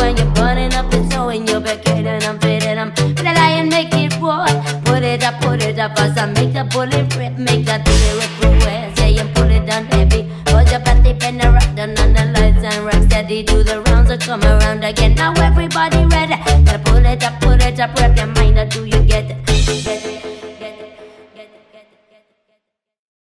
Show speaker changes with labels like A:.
A: When you're burning up and throwing your back and I'm and make it. Put it up, put it up. I pull it rip, make a lyric request. Yeah, you pull it down heavy. Hold your panty pen and rock down on the lights and rock steady. Do the rounds and come around again. Now everybody ready. Gotta pull it up, pull it up, wrap your mind. Now do you get it? Get it.